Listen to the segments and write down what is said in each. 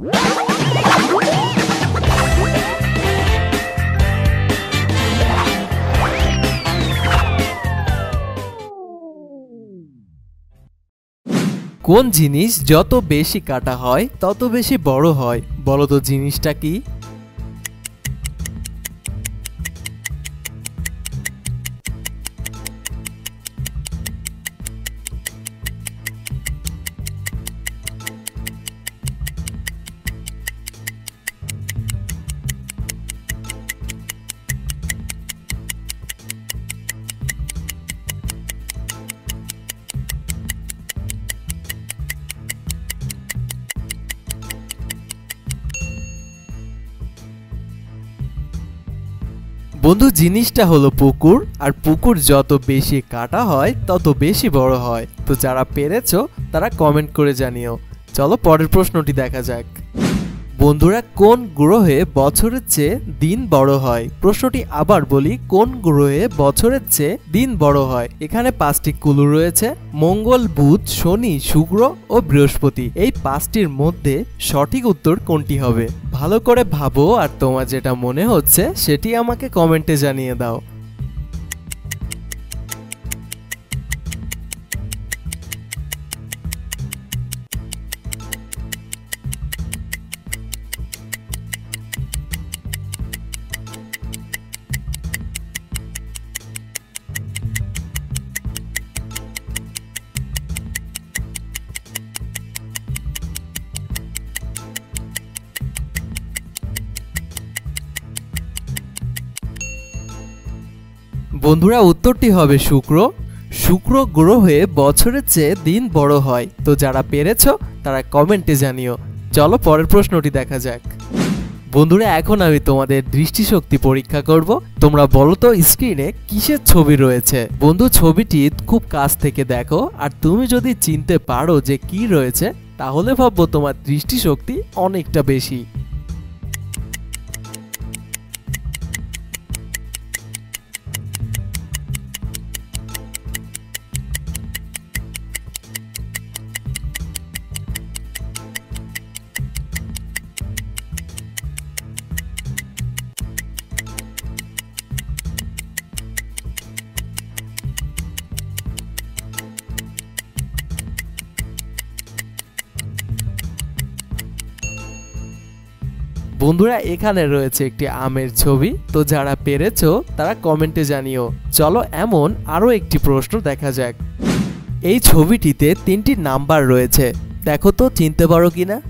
কোন জিনিস যত বেশি কাটা হয় তত বেশি বড় হয়। বলো তো জিনিসটা কি? বন্ধু, জিনিসটা হলো পুকুর, আর পুকুর যত বেশি কাটা হয়, তত বেশি বড় হয়। তো যারা পেরেছ, তারা কমেন্ট করে জানিও। চলো পরের প্রশ্নটি দেখা যাক। বন্ধুরা, কোন গ্রহে বছরের চেয়ে দিন বড় হয়? প্রশ্নটি আবার বলি, কোন গ্রহে বছরের চেয়ে দিন বড় হয়? এখানে পাঁচটি কুলু রয়েছে, মঙ্গল, বুধ, শনি, শুক্র ও বৃহস্পতি। এই পাঁচটির মধ্যে সঠিক উত্তর কোনটি হবে? ভালো করে ভাবো আর তোমার যেটা মনে হচ্ছে সেটি আমাকে কমেন্টে জানিয়ে দাও। বন্ধুরা, উত্তরটি হবে শুক্র। শুক্র গ্রহে বছরের চেয়ে দিন বড় হয়। তো যারা পেরেছ, তারা কমেন্টে জানিও। চলো পরের প্রশ্নটি দেখা যাক। বন্ধুরা, এখন আমি তোমাদের দৃষ্টিশক্তি পরীক্ষা করব। তোমরা বলো তো, স্ক্রিনে কিসের ছবি রয়েছে? বন্ধু, ছবিটি খুব কাছ থেকে দেখো। আর তুমি যদি চিনতে পারো যে কি রয়েছে, তাহলে ভাববো তোমার দৃষ্টিশক্তি অনেকটা বেশি। বন্ধুরা, এখানে রয়েছে একটি আমের ছবি। তো যারা পেরেছ, তারা কমেন্টে জানিও। চলো, এমন আরও একটি প্রশ্ন দেখা যাক। এই ছবিটিতে তিনটি নাম্বার রয়েছে। দেখো তো, চিনতে পারো কিনা?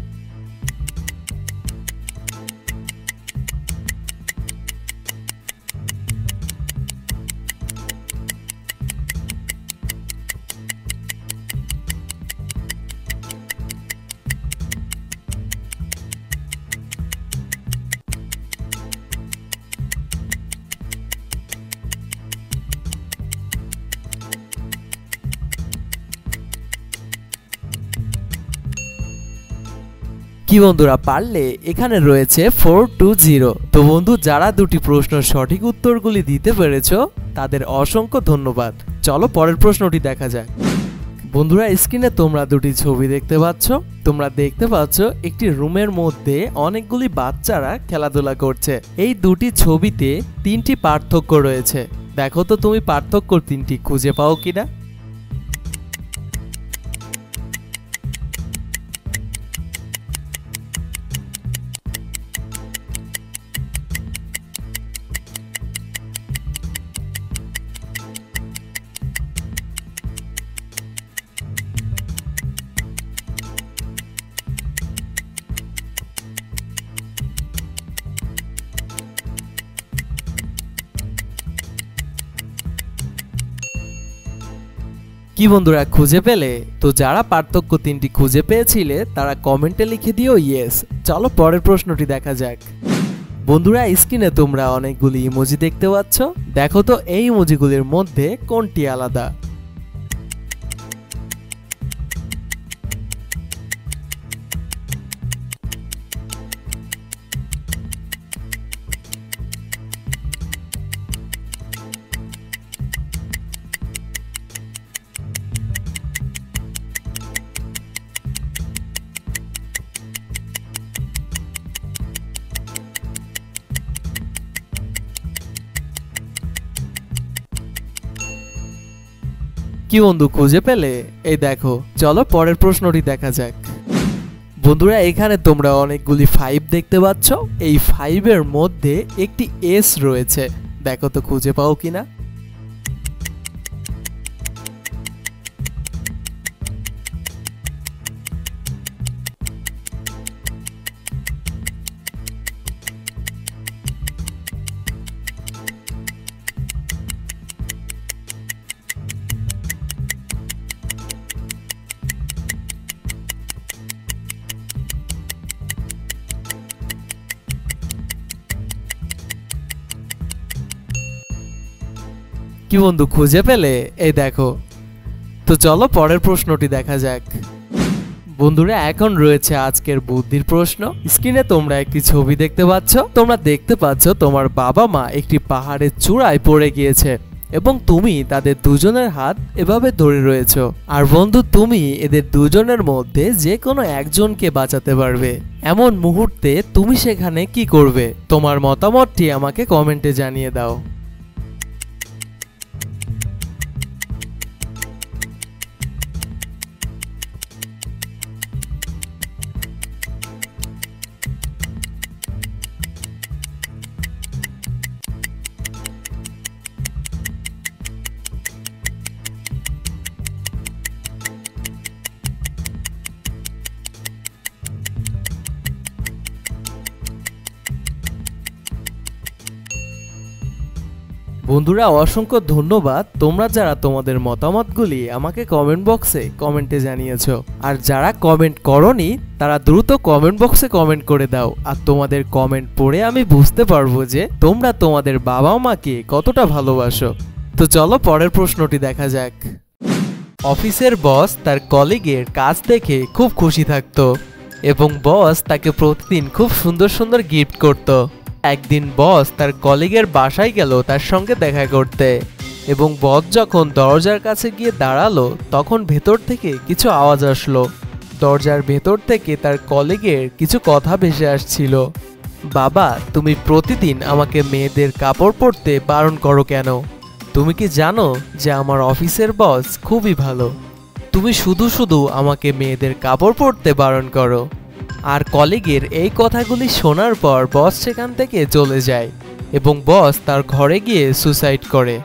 কি বন্ধুরা, পারলে এখানে রয়েছে ফোর টু জিরো তো বন্ধু, যারা দুটি প্রশ্ন সঠিক উত্তরগুলি দিতে পেরেছ, তাদের অসংখ্য ধন্যবাদ। চলো পরের প্রশ্নটি দেখা যাক। বন্ধুরা স্ক্রিনে তোমরা দুটি ছবি দেখতে পাচ্ছ। তোমরা দেখতে পাচ্ছ, একটি রুমের মধ্যে অনেকগুলি বাচ্চারা খেলাধুলা করছে। এই দুটি ছবিতে তিনটি পার্থক্য রয়েছে। দেখো তো তুমি পার্থক্য তিনটি খুঁজে পাও কিনা। কি বন্ধুরা খুঁজে পেলে? তো যারা পার্থক্য তিনটি খুঁজে পেয়েছিলে, তারা কমেন্টে লিখে দিও ইয়েস চলো পরের প্রশ্নটি দেখা যাক। বন্ধুরা, স্ক্রিনে তোমরা অনেকগুলি ইমোজি দেখতে পাচ্ছ। দেখো তো, এই ইমোজিগুলির মধ্যে কোনটি আলাদা? কি বন্ধু খুঁজে পেলে? এই দেখো, চলো পরের প্রশ্নটি দেখা যাক। বন্ধুরা, এখানে তোমরা অনেকগুলি ফাইভ দেখতে পাচ্ছ। এই ফাইভের মধ্যে একটি এস রয়েছে। দেখো তো খুঁজে পাও কিনা। কি বন্ধু খুঁজে পেলে? এই দেখো। তো চলো পরের প্রশ্নটি দেখা যাক। বন্ধুরা, এখন রয়েছে আজকের বুদ্ধির প্রশ্ন। স্ক্রিনে তোমরা একটি ছবি দেখতে পাচ্ছ। তোমরা দেখতে পাচ্ছ তোমার বাবা মা একটি পাহাড়ের চূড়ায় পড়ে গিয়েছে এবং তুমি তাদের দুজনের হাত এভাবে ধরে রয়েছ। আর বন্ধু, তুমি এদের দুজনের মধ্যে যে কোনো একজনকে বাঁচাতে পারবে। এমন মুহূর্তে তুমি সেখানে কি করবে? তোমার মতামতটি আমাকে কমেন্টে জানিয়ে দাও। বন্ধুরা, অসংখ্য ধন্যবাদ। তোমরা যারা তোমাদের মতামতগুলি আমাকে কমেন্ট বক্সে কমেন্টে জানিয়েছো। আর যারা কমেন্ট করনি, তারা দ্রুত কমেন্ট বক্সে কমেন্ট করে দাও। আর তোমাদের কমেন্ট পড়ে আমি বুঝতে পারব যে তোমরা তোমাদের বাবা মাকে কতটা ভালোবাসো। তো চলো পরের প্রশ্নটি দেখা যাক। অফিসের বস তার কলিগের কাজ দেখে খুব খুশি থাকতো এবং বস তাকে প্রতিদিন খুব সুন্দর সুন্দর গিফট করতো। একদিন বস তার কলিগের বাসায় গেল তার সঙ্গে দেখা করতে এবং বস যখন দরজার কাছে গিয়ে দাঁড়াল, তখন ভেতর থেকে কিছু আওয়াজ আসলো। দরজার ভেতর থেকে তার কলিগের কিছু কথা ভেসে আসছিল। বাবা, তুমি প্রতিদিন আমাকে মেয়েদের কাপড় পরতে বারণ করো কেন? তুমি কি জানো যে আমার অফিসের বস খুবই ভালো? তুমি শুধু শুধু আমাকে মেয়েদের কাপড় পরতে বারণ করো। আর কলিগের এই কথাগুলি শোনার পর বস সেখান থেকে চলে যায় এবং বস তার ঘরে গিয়ে সুসাইড করে।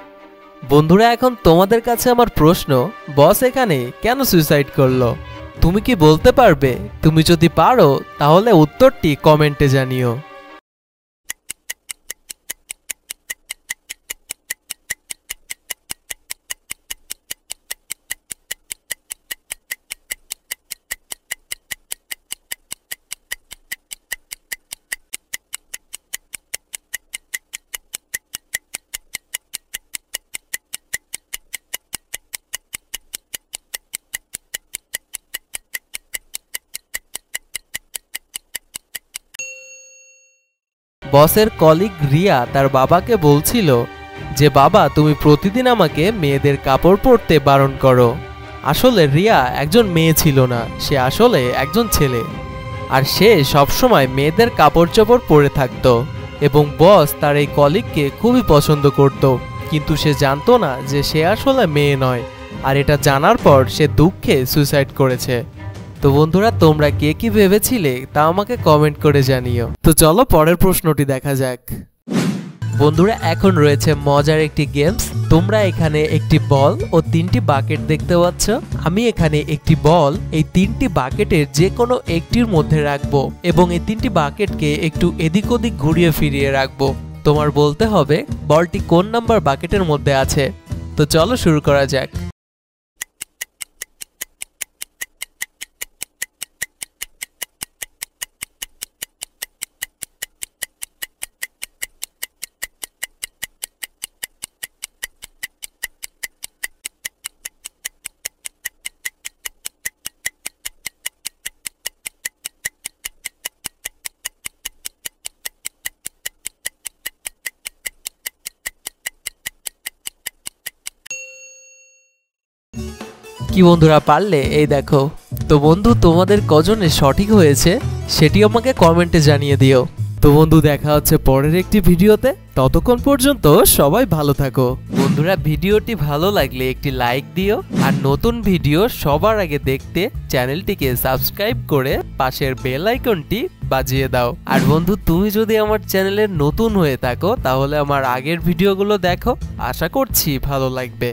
বন্ধুরা, এখন তোমাদের কাছে আমার প্রশ্ন, বস এখানে কেন সুইসাইড করল? তুমি কি বলতে পারবে? তুমি যদি পারো, তাহলে উত্তরটি কমেন্টে জানিও। বসের কলিগ রিয়া তার বাবাকে বলছিল যে, বাবা, তুমি প্রতিদিন আমাকে মেয়েদের কাপড় পরতে বারণ করো। আসলে রিয়া একজন মেয়ে ছিল না, সে আসলে একজন ছেলে। আর সে সবসময় মেয়েদের কাপড় চোপড় পরে থাকতো এবং বস তার এই কলিগকে খুবই পছন্দ করত। কিন্তু সে জানতো না যে সে আসলে মেয়ে নয়। আর এটা জানার পর সে দুঃখে সুইসাইড করেছে। তো বন্ধুরা, তোমরা কে কি ভেবেছিলে তা আমাকে কমেন্ট করে জানিও। তো চলো পরের প্রশ্নটি দেখা যাক। বন্ধুরা, এখন রয়েছে মজার একটি গেমস তোমরা এখানে একটি বল ও তিনটি বাকেট দেখতে পাচ্ছ। আমি এখানে একটি বল এই তিনটি বাকেটের যে কোনো একটির মধ্যে রাখব এবং এই তিনটি বাকেটকে একটু এদিক ওদিক ঘুরিয়ে ফিরিয়ে রাখব। তোমার বলতে হবে বলটি কোন নাম্বার বাকেটের মধ্যে আছে? তো চলো শুরু করা যাক। কি বন্ধুরা পারলে? এই দেখো। তো বন্ধু, তোমাদের কজনে সঠিক হয়েছে সেটি আমাকে কমেন্টে জানিয়ে দিও। তো বন্ধু, দেখা হচ্ছে পরের একটি ভিডিওতে। ততক্ষণ পর্যন্ত সবাই ভালো থাকো। বন্ধুরা, ভিডিওটি ভালো লাগলে একটি লাইক দিও আর নতুন ভিডিও সবার আগে দেখতে চ্যানেলটিকে সাবস্ক্রাইব করে পাশের বেল আইকনটি বাজিয়ে দাও। আর বন্ধু, তুমি যদি আমার চ্যানেলের নতুন হয়ে থাকো, তাহলে আমার আগের ভিডিওগুলো দেখো। আশা করছি ভালো লাগবে।